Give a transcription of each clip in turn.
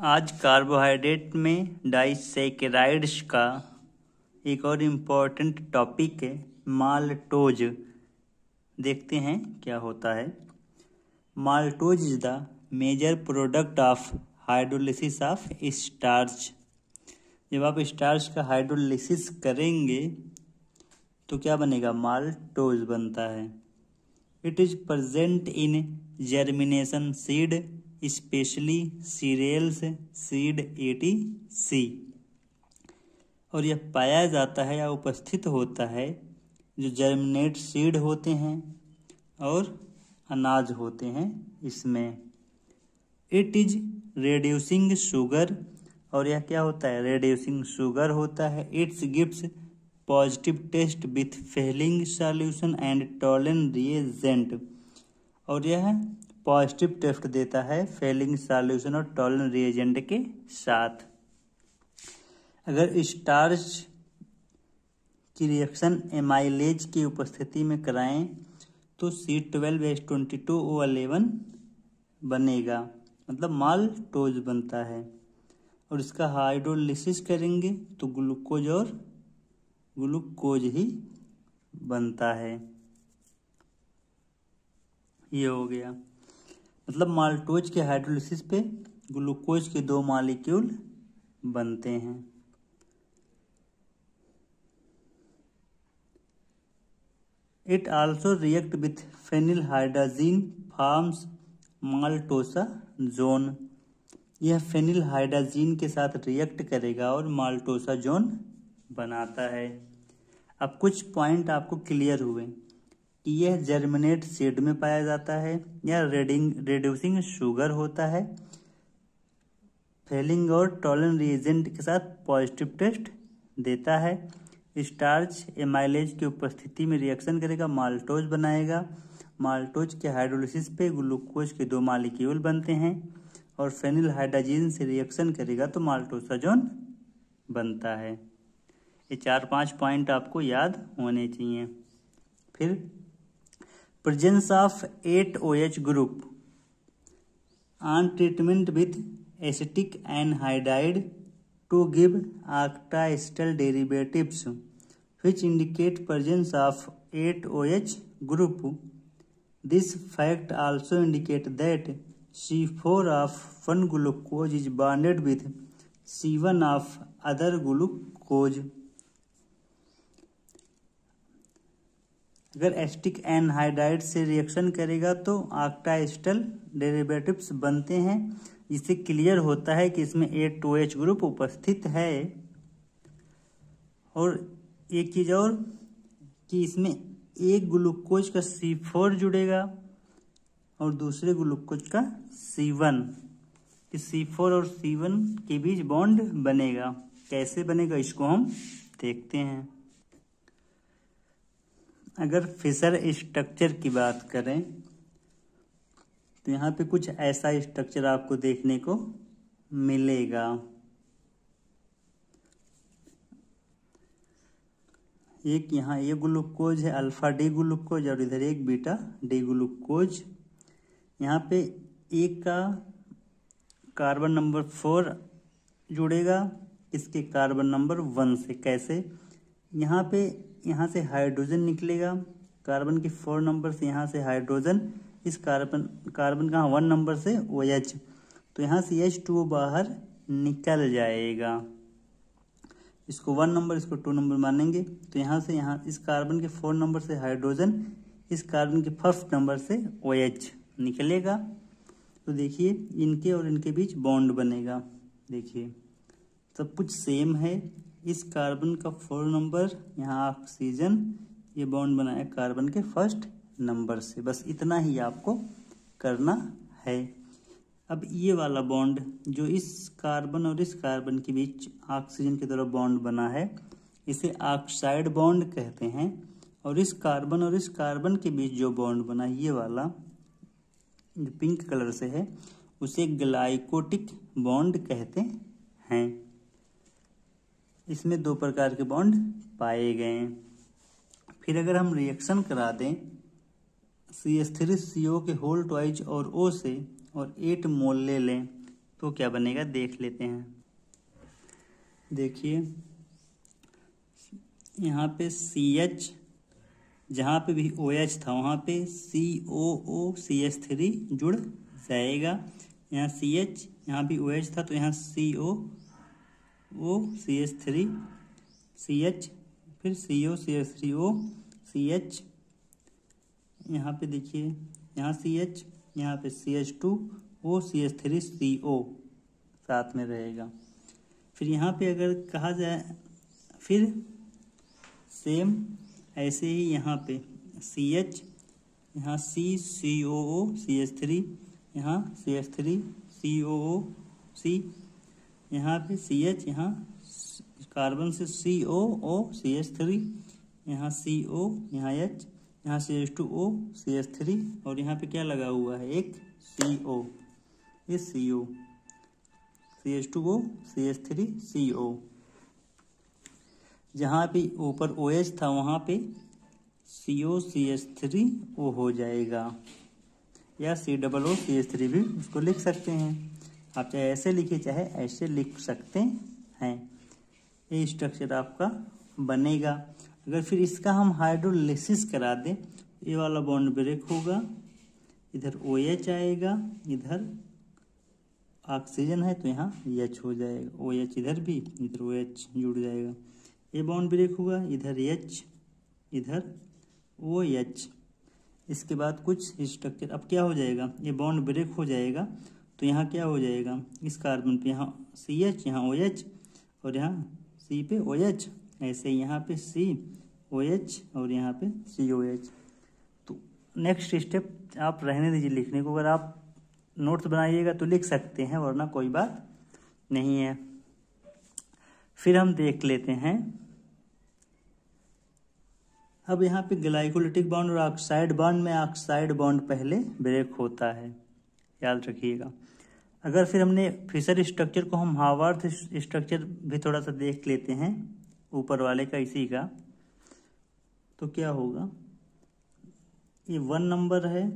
आज कार्बोहाइड्रेट में डाइसेकेराइड्स का एक और इम्पोर्टेंट टॉपिक है, माल्टोज। देखते हैं क्या होता है। Maltose is the major product of hydrolysis of starch. जब आप स्टार्च का हाइड्रोलिसिस करेंगे तो क्या बनेगा? माल्टोज बनता है। It is present in germination seed. Specially cereals, seed etc. और यह पाया जाता है या उपस्थित होता है, जो जर्मिनेट सीड होते हैं और अनाज होते हैं इसमें। इट इज़ रेड्यूसिंग शुगर और यह क्या होता है? रेड्यूसिंग शुगर होता है। It's gift positive test with Fehling solution and Tollen reagent और यह पॉजिटिव टेस्ट देता है फेलिंग सॉल्यूशन और टॉलन रिएजेंट के साथ। अगर स्टार्च की रिएक्शन एमाइलेज की उपस्थिति में कराएँ तो C twelve S twenty two O eleven बनेगा। मतलब माल टोज बनता है। और इसका हाइड्रोलिसिस करेंगे तो ग्लूकोज और ग्लूकोज ही बनता है। ये हो गया। मतलब माल्टोज के हाइड्रोलिसिस पे ग्लूकोज के दो मालिक्यूल बनते हैं। It also react with phenyl hydrazine forms maltosazone यह फेनिल हाइड्राजीन के साथ रिएक्ट करेगा और माल्टोसा जोन बनाता है। अब कुछ पॉइंट आपको क्लियर हुए। यह जर्मिनेट सीड में पाया जाता है या रेडिंग रेड्यूसिंग शुगर होता है। फेलिंग और टॉलन रिएजेंट के साथ पॉजिटिव टेस्ट देता है। स्टार्च एमाइलेज की उपस्थिति में रिएक्शन करेगा माल्टोज बनाएगा। माल्टोज के हाइड्रोलिसिस पे ग्लूकोज के दो मालिक्यूल बनते हैं और फेनिल हाइड्रोजीन से रिएक्शन करेगा तो माल्टोसाजोन बनता है। ये चार पाँच पॉइंट आपको याद होने चाहिए। फिर presence of 8OH group on treatment with acetic anhydride to give octacetal derivatives which indicate presence of 8OH group. This fact also indicate that C4 of one glucose is bonded with C1 of other glucose. अगर acetic anhydride से reaction करेगा तो आक्टाइस्टल derivatives बनते हैं। जिससे clear होता है कि इसमें ए टू एच ग्रुप उपस्थित है। और एक चीज़ और कि इसमें एक ग्लूकोज का सी फोर जुड़ेगा और दूसरे ग्लूकोज का सी वन सी फोर और सी वन के बीच बॉन्ड बनेगा। कैसे बनेगा, इसको हम देखते हैं। अगर फिशर स्ट्रक्चर की बात करें तो यहाँ पे कुछ ऐसा स्ट्रक्चर आपको देखने को मिलेगा। एक यहाँ ये ग्लूकोज है, अल्फ़ा डी ग्लूकोज, और इधर एक बीटा डी ग्लूकोज। यहाँ पे एक का कार्बन नंबर फोर जुड़ेगा, इसके कार्बन नंबर वन से। कैसे? यहाँ पे यहाँ से हाइड्रोजन निकलेगा। कार्बन के फोर नंबर से यहाँ से हाइड्रोजन इस कार्बन कार्बन का वन नंबर से ओ एच तो यहाँ से एच टू बाहर निकल जाएगा। इसको वन नंबर इसको टू नंबर मानेंगे। तो यहाँ से यहाँ, इस कार्बन के फोर नंबर से हाइड्रोजन इस कार्बन के फ़र्स्ट नंबर से ओ एच निकलेगा। तो देखिए, इनके और इनके बीच बॉन्ड बनेगा। देखिए, सब कुछ सेम है। इस कार्बन का फोर नंबर, यहाँ ऑक्सीजन, ये बॉन्ड बनाया कार्बन के फ़र्स्ट नंबर से। बस इतना ही आपको करना है। अब ये वाला बॉन्ड, जो इस कार्बन और इस कार्बन के बीच ऑक्सीजन की तरफ़ बॉन्ड बना है, इसे ऑक्साइड बॉन्ड कहते हैं। और इस कार्बन और इस कार्बन के बीच जो बॉन्ड बना ये वाला जो पिंक कलर से है, उसे ग्लाइकोटिक बॉन्ड कहते हैं। इसमें दो प्रकार के बॉन्ड पाए गए फिर अगर हम रिएक्शन करा दें सी एस थ्री सी ओ के होल ट्वाइज और ओ से और एट मोल ले लें तो क्या बनेगा देख लेते हैं। देखिए, यहाँ पे सी एच जहाँ पे भी ओ एच था, वहाँ पे C O O C H three जुड़ जाएगा। यहाँ सी एच यहाँ भी ओ एच था तो यहाँ C O O C H three C H फिर C O C H three O C H यहाँ पे देखिए, यहाँ सी एच यहाँ पे C H two O C H three C O साथ में रहेगा। फिर यहाँ पे अगर कहा जाए, फिर सेम ऐसे ही यहाँ पे सी एच यहाँ सी सी O O C H three यहाँ C H three C O O सी यहाँ पे सी एच यहाँ कार्बन से सी O O C H three यहाँ सी ओ यहाँ एच यहाँ C H two O C H three और यहाँ पे क्या लगा हुआ है? एक सी ओ ये C O C H two O C H three C O जहाँ पे ऊपर ओ एच था, वहाँ पे C O C H three ओ हो जाएगा। या C double O C H three भी उसको लिख सकते हैं। आप चाहे ऐसे लिखिए चाहे ऐसे लिख सकते हैं। ये स्ट्रक्चर आपका बनेगा। अगर फिर इसका हम हाइड्रोलिसिस करा दें, ये वाला बॉन्ड ब्रेक होगा। इधर ओ एच आएगा, इधर ऑक्सीजन है तो यहाँ एच हो जाएगा। ओ एच इधर भी, इधर ओ एच जुड़ जाएगा। ये बॉन्ड ब्रेक होगा, इधर एच इधर ओ एच इसके बाद कुछ स्ट्रक्चर अब क्या हो जाएगा? ये बॉन्ड ब्रेक हो जाएगा। तो यहाँ क्या हो जाएगा? इस कार्बन पे यहाँ सी एच यहाँ ओ एच और यहाँ सी पे ओ एच ऐसे यहाँ पे सी ओ एच और यहाँ पे सी ओ एच तो नेक्स्ट स्टेप आप रहने दीजिए लिखने को। अगर आप नोट्स बनाइएगा तो लिख सकते हैं, वरना कोई बात नहीं है। फिर हम देख लेते हैं। अब यहाँ पे ग्लाइकोलिटिक बॉन्ड और ऑक्साइड बॉन्ड में ऑक्साइड बॉन्ड पहले ब्रेक होता है। याद रखिएगा। अगर फिर हमने फिशर स्ट्रक्चर को हम हावर्थ स्ट्रक्चर भी थोड़ा सा देख लेते हैं, ऊपर वाले का इसी का तो क्या होगा? ये वन नंबर है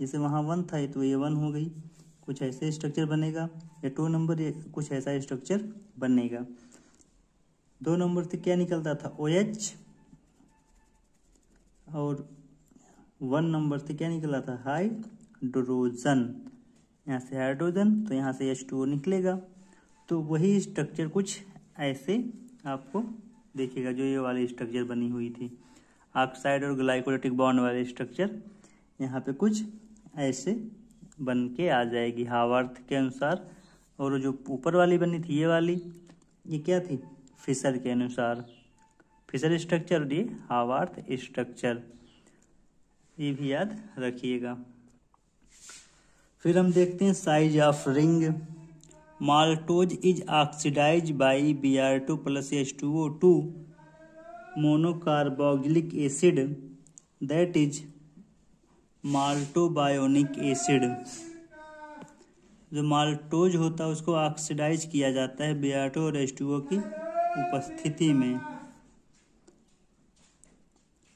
जैसे वहाँ वन था तो ये वन हो गई। कुछ ऐसे स्ट्रक्चर बनेगा, या टू नंबर, ये कुछ ऐसा स्ट्रक्चर बनेगा। दो नंबर से क्या निकलता था? ओ एच, और वन नंबर से क्या निकला था? हाइड्रोजन। यहाँ से हाइड्रोजन तो यहाँ से एच टू निकलेगा। तो वही स्ट्रक्चर कुछ ऐसे आपको देखिएगा जो ये वाली स्ट्रक्चर बनी हुई थी। ऑक्साइड और ग्लाइकोलिटिक बॉन्ड वाले स्ट्रक्चर यहाँ पे कुछ ऐसे बन के आ जाएगी। हावर्थ के अनुसार, और जो ऊपर वाली बनी थी, ये वाली, ये क्या थी? फिशर के अनुसार। फिशर स्ट्रक्चर और ये हावार्थ स्ट्रक्चर ये भी याद रखिएगा। फिर हम देखते हैं size of ring maltose is oxidise by B R two plus H two O two monocarboxylic acid that is maltobionic acid जो माल्टोज होता है, उसको ऑक्सीडाइज किया जाता है बियाटो और एच टू ओ की उपस्थिति में।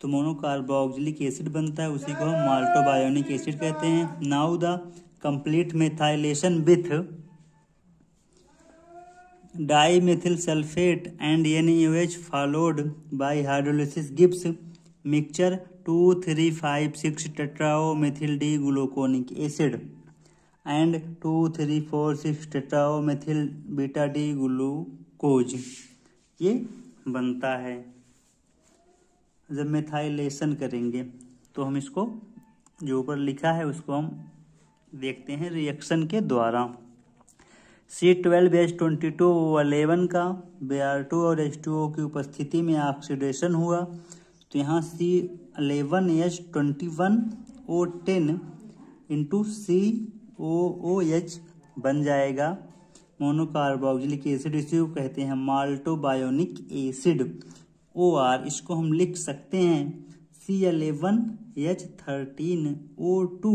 तो मोनोकार्बोक्सिलिक एसिड बनता है, उसी को हम माल्टोबायोनिक एसिड कहते हैं। Now the complete methylation with dimethyl sulphate and N U H followed by hydrolysis gives mixture two three five six tetra O methyl D gluconic acid and two three four six tetra O methyl beta D glucose ये बनता है। जब methylation करेंगे तो हम इसको जो ऊपर लिखा है, उसको हम देखते हैं रिएक्शन के द्वारा। C twelve H twenty two O eleven का बी आर टू और एच टू ओ की उपस्थिति में ऑक्सीडेशन हुआ। तो यहाँ C eleven H twenty one O ten into C O O H बन जाएगा। मोनोकार्बोक्सिलिक एसिड इसी को कहते हैं माल्टोबायोनिक एसिड ओ आर इसको हम लिख सकते हैं। C eleven H thirteen O two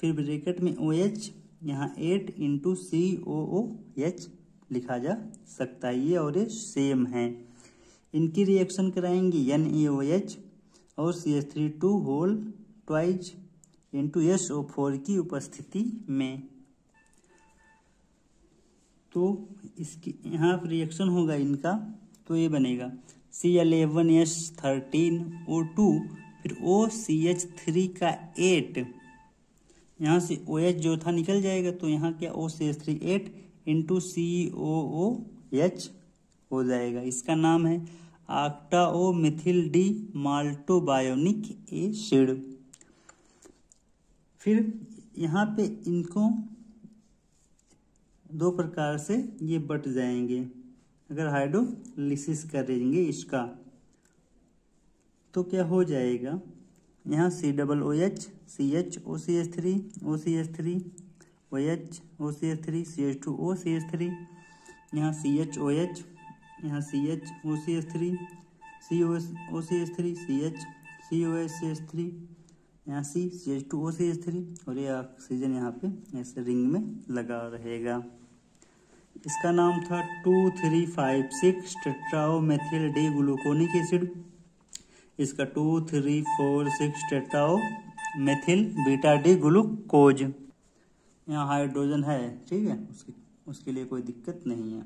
फिर ब्रैकेट में ओ एच यहाँ eight into C O O H लिखा जा सकता है। ये और ये सेम है। इनकी रिएक्शन कराएँगे एन ए ओ एच और C H three two whole twice into S O four की उपस्थिति में। तो इसकी, यहाँ पर रिएक्शन होगा इनका तो ये बनेगा। C eleven S thirteen O two फिर ओ सी एच थ्री का एट यहाँ से ओ एच जो था निकल जाएगा तो यहाँ क्या O C H three eight into C O O H हो जाएगा। इसका नाम है octa O methyl D maltobionic acid फिर यहाँ पे इनको दो प्रकार से ये बट जाएँगे। अगर हाइड्रोलिसिस करेंगे इसका तो क्या हो जाएगा? यहाँ C double O H C H O C H three O C H three O H O C H three C H two O C H three यहाँ सी एच ओ एच यहाँ C H O C H three C O S O C H three C H C O S C H three यहाँ C C H two O C H three और ये oxygen यहाँ पे ऐसे ring में लगा रहेगा इसका नाम था two three five six tetra O methyl D gluconic acid इसका two three four six tetra O methyl beta D glucose यहाँ हाइड्रोजन है, ठीक है? उसके उसके लिए कोई दिक्कत नहीं है।